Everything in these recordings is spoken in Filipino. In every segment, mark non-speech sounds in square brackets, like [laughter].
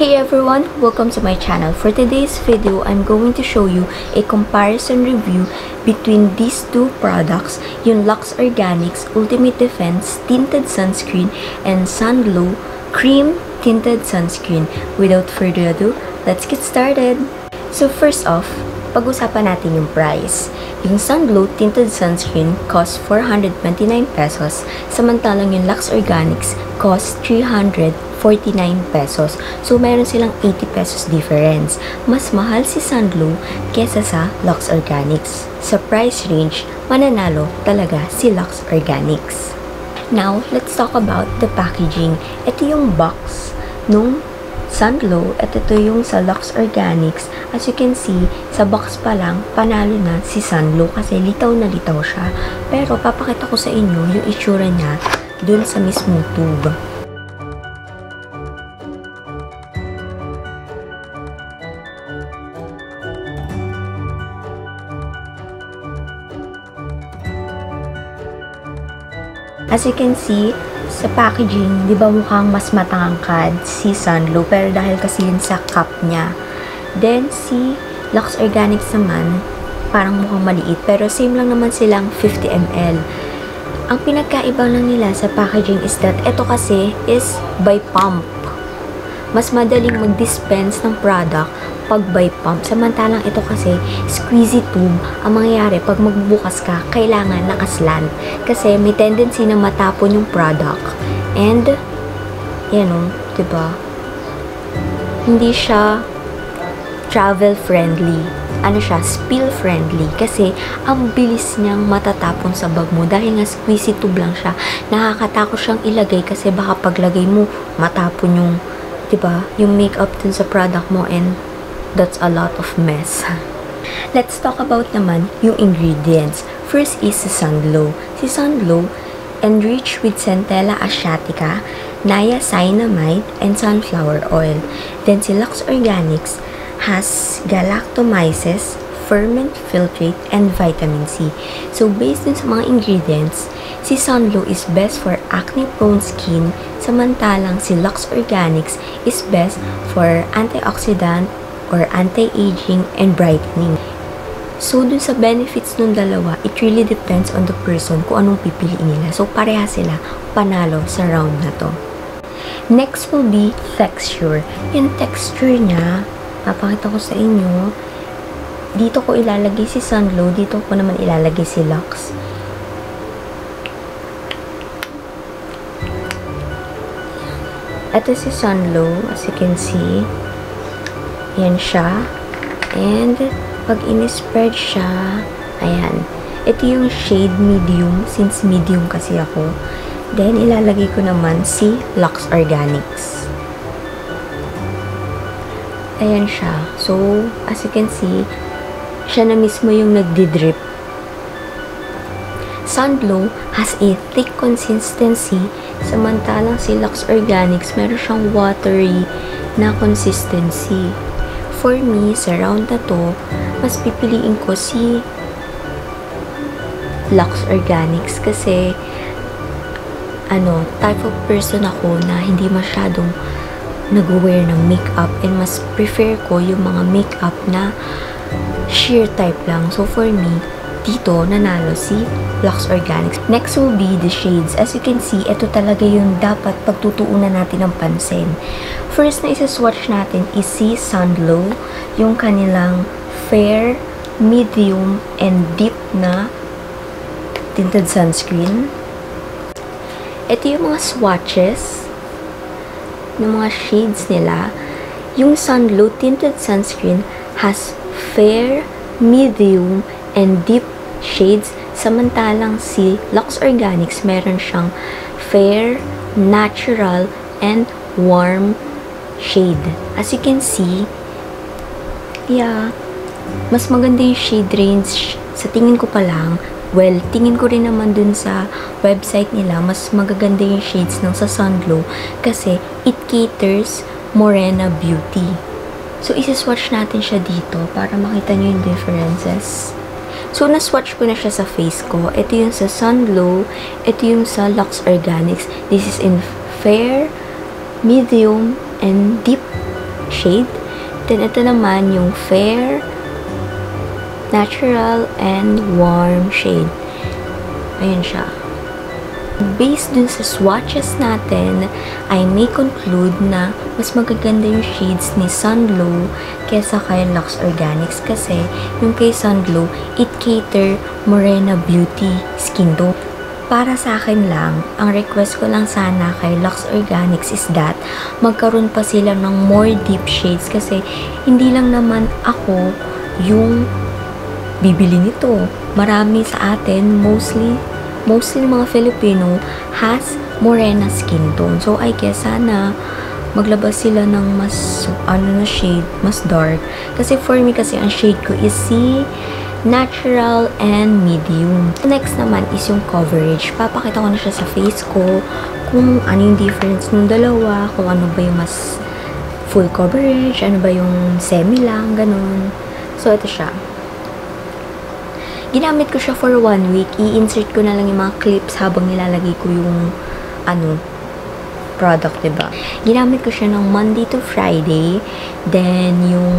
Hey everyone! Welcome to my channel. For today's video, I'm going to show you a comparison review between these two products, yung Lux Organics Ultimate Defense Tinted Sunscreen and Sunglow Cream Tinted Sunscreen. Without further ado, let's get started! So first off, pag-usapan natin yung price. Yung Sunglow Tinted Sunscreen cost 429 pesos, samantalang yung Lux Organics cost 349 pesos. So, meron silang 80 pesos difference. Mas mahal si Sunglow kesa sa Lux Organics. Sa price range, mananalo talaga si Lux Organics. Now, let's talk about the packaging. Ito yung box nung Sunglow at ito yung sa Lux Organics. As you can see, sa box pa lang, panalo na si Sunglow kasi litaw na litaw siya. Pero papakita ko sa inyo yung itsura niya dun sa mismong tube. As you can see, sa packaging, di ba mukhang mas matangkad si Sunlow, pero dahil kasi yun sa cup niya. Then, si Lux Organics naman, parang mukhang maliit, pero same lang naman silang 50 ml. Ang pinagkaiba lang nila sa packaging is that ito kasi is by pump. Mas madaling mag-dispense ng product pag by pump. Samantalang ito kasi squeezy tube. Ang mangyayari, pag magbukas ka, kailangan nakaslant. Kasi may tendency na matapon yung product. And, yan o, diba? Hindi siya travel friendly. Ano siya, spill friendly. Kasi, ang bilis niyang matatapon sa bag mo. Dahil nga squeezy tube lang siya. Nakakatakot siyang ilagay kasi baka paglagay mo, matapon yung, diba, yung makeup dun sa product mo and that's a lot of mess. Let's talk about naman yung ingredients. First is si Sunglow. Si Sunglow, enriched with Centella asiatica, niacinamide, and sunflower oil. Then si Lux Organics has galactomyces, ferment filtrate, and vitamin C. So based dun sa mga ingredients, si Sunlow is best for acne-prone skin, samantalang si Lux Organics is best for antioxidant, or anti-aging and brightening. So, dun sa benefits ng dalawa, it really depends on the person kung anong pipiliin nila. So, pareha sila panalo sa round na to. Next will be texture. Yung texture niya, papakita ko sa inyo, dito ko ilalagay si Sunlow, dito ko naman ilalagay si Lux. Ito si Sunlow, as you can see. Yan siya. And, pag in-spread siya, ayan. Ito yung shade medium, since medium kasi ako. Then, ilalagay ko naman si Lux Organics. Ayan siya. So, as you can see, siya na mismo yung nagdi-drip. Sunglow has a thick consistency, samantalang si Lux Organics, meron siyang watery na consistency for me, sa round na to, mas pipiliin ko si Lux Organics kasi ano, type of person ako na hindi masyadong nag-wear ng makeup and mas prefer ko yung mga makeup na sheer type lang. So, for me, dito, nanalo si Lux Organics. Next will be the shades. As you can see, ito talaga yung dapat pagtutuunan natin ng pansin. First na isa-swatch natin is si Sunglow, yung kanilang fair, medium, and deep na tinted sunscreen. Ito yung mga swatches ng mga shades nila. Yung Sunglow tinted sunscreen has fair, medium, and deep shades. Samantalang si Lux Organics, meron siyang fair, natural, and warm shade. As you can see, yeah, mas maganda yung shade range sa tingin ko pa lang. Well, tingin ko rin naman dun sa website nila, mas magaganda yung shades ng sa Sunglow kasi it caters Morena Beauty. So, isa-swatch natin siya dito para makita nyo yung differences. So, na-swatch ko na siya sa face ko. Ito yung sa Sunglow. Ito yung sa Lux Organics. This is in fair, medium, and deep shade. Then, ito naman yung fair, natural, and warm shade. Ayan siya. Based dun sa swatches natin, I may conclude na mas magaganda yung shades ni Sunglow kesa kay Lux Organics kasi yung kay Sunglow, it cater Morena Beauty skin tone. Para sa akin lang, ang request ko lang sana kay Lux Organics is that magkaroon pa sila ng more deep shades kasi hindi lang naman ako yung bibili nito. Marami sa atin, mostly mostly mga Filipino has morena skin tone. So, I guess sana maglabas sila ng mas, ano na shade, mas dark. Kasi for me kasi, ang shade ko is si natural and medium. Next naman is yung coverage. Papakita ko na siya sa face ko kung ano yung difference ng dalawa, kung ano ba yung mas full coverage, ano ba yung semi lang, ganun. So, ito siya. Ginamit ko siya for one week. I-insert ko na lang yung mga clips habang nilalagay ko yung ano, product, ba diba? Ginamit ko siya ng Monday to Friday. Then, yung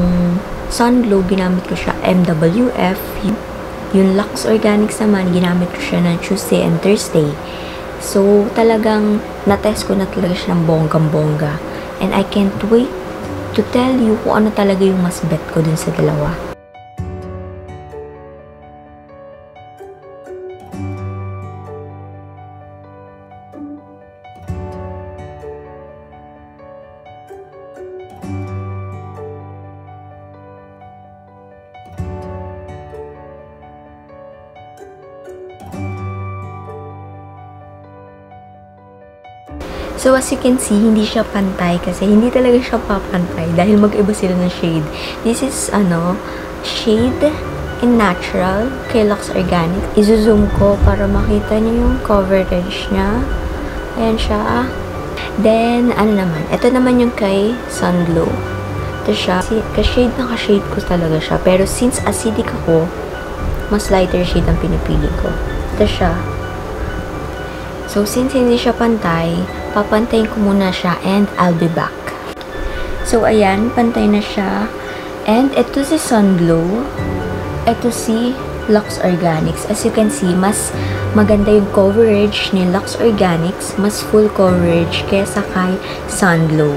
Sun Glow, ginamit ko siya MWF. Yung Lux Organics naman, ginamit ko siya ng Tuesday and Thursday. So, talagang na-test ko na talaga siya ng bonggang-bongga. And I can't wait to tell you kung ano talaga yung mas bet ko dun sa dalawa. So, as you can see, hindi siya pantay kasi hindi talaga siya papantay dahil mag-iba sila ng shade. This is, ano, shade in natural kay Lux Organic. Izo-zoom ko para makita niyo yung coverage niya. Ayan siya. Then, ano naman, ito naman yung kay Sun Glow. Ito siya. Ka-shade na ka-shade ko talaga siya. Pero since acidic ako, mas lighter shade ang pinipili ko. Ito siya. So, since hindi siya pantay, papantayin ko muna siya and I'll be back. So, ayan, pantay na siya. And ito si Sunglow. Ito si Lux Organics. As you can see, mas maganda yung coverage ni Lux Organics. Mas full coverage kesa kay Sunglow.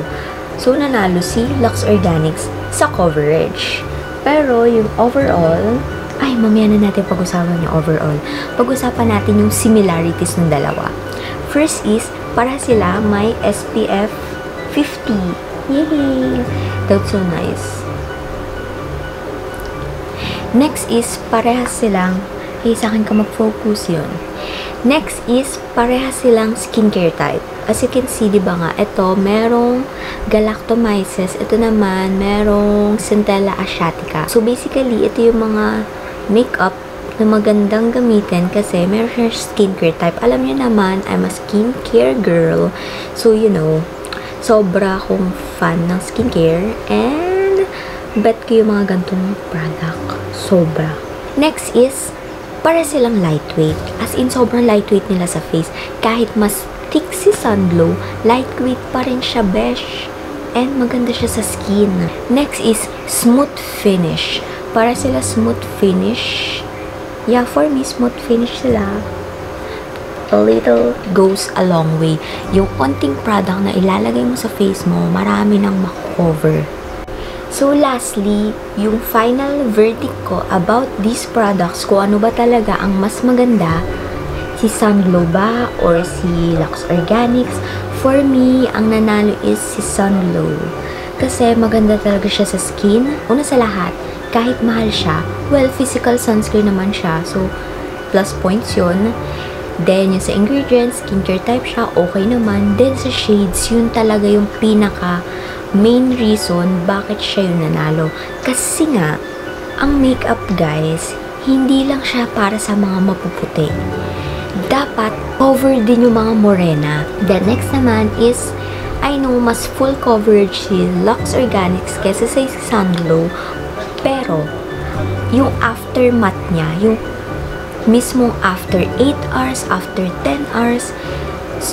So, nanalo si Lux Organics sa coverage. Pero, yung overall, ay, mamaya na natin pag-usapan yung overall. Pag-usapan natin yung similarities ng dalawa. First is, para sila may SPF 50. Yay! That's so nice. Next is, parehas silang, eh, sa akin ka mag-focus yun. Next is, parehas silang skincare type. As you can see, di ba nga, ito, merong galactomyces. Ito naman, merong centella asiatica. So, basically, ito yung mga makeup na magandang gamitin kasi meron siya skincare type. Alam niyo naman, I'm a skincare girl. So, you know, sobra akong fan ng skincare and bet ko yung mga gantong product. Sobra. Next is, para silang lightweight. As in, sobrang lightweight nila sa face. Kahit mas thick si Sunglow, lightweight pa rin siya, besh. And maganda siya sa skin. Next is, smooth finish. Para sila smooth finish. Yeah, for me, smooth finish sila. A little goes a long way. Yung konting product na ilalagay mo sa face mo, marami nang makover. So, lastly, yung final verdict ko about these products, kung ano ba talaga ang mas maganda, si Sunglow ba or si Lux Organics, for me, ang nanalo is si Sunglow. Kasi maganda talaga siya sa skin. Una sa lahat, kahit mahal siya, well, physical sunscreen naman siya. So, plus points yun. Then, yung sa ingredients, skincare type siya, okay naman. Then, sa shades, yun talaga yung pinaka main reason bakit siya yung nanalo. Kasi nga, ang makeup guys, hindi lang siya para sa mga mapuputi. Dapat cover din yung mga morena. The next naman is, I know mas full coverage si Lux Organics kesa sa Sunglow. Pero, yung aftermath niya, yung mismong after 8 hours, after 10 hours,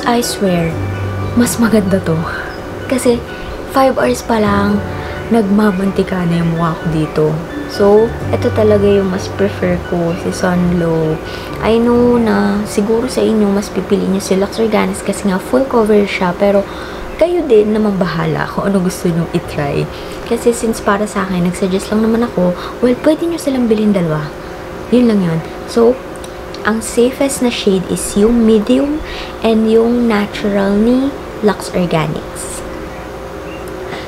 I swear, mas maganda to. Kasi, 5 hours pa lang, nagmamantika na yung mukha ko dito. So, ito talaga yung mas prefer ko, si Sunlow. I know na siguro sa inyo mas pipili nyo si Lux Organics kasi nga full cover siya, pero kayo din naman bahala kung ano gusto nyo itry. Kasi since para sa akin, nagsuggest lang naman ako, well, pwede nyo silang bilhin dalawa. Yun lang yun. So, ang safest na shade is yung medium and yung natural ni Lux Organics.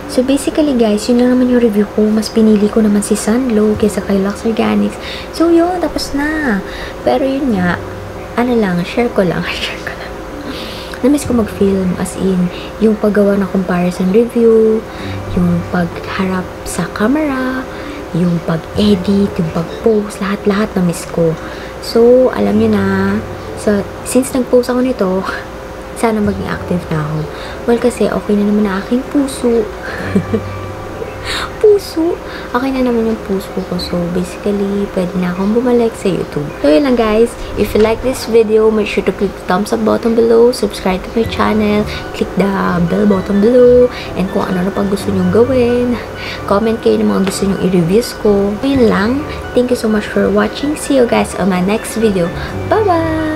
So, basically guys, yun lang naman yung review ko. Mas pinili ko naman si Sunlow kaysa kay Lux Organics. So, yun, tapos na. Pero yun nga, ano lang, share ko lang, [laughs] share ko. Namiss ko mag-film as in, yung paggawa ng comparison review, yung pagharap sa camera, yung pag-edit, yung pag-post, lahat-lahat na-miss ko. So, alam niyo na, so, since nag-post ako nito, [laughs] sana maging active na ako. Well, kasi okay na naman na aking puso. [laughs] puso. Okay na naman yung puso ko. So, basically, pwede na akong bumalik sa YouTube. So, yun lang guys. If you like this video, make sure to click the thumbs up button below, subscribe to my channel, click the bell button below, and kung ano na pang gusto nyong gawin. Comment kayo ng mga gusto nyong i-reviews ko. So, yun lang. Thank you so much for watching. See you guys on my next video. Bye-bye!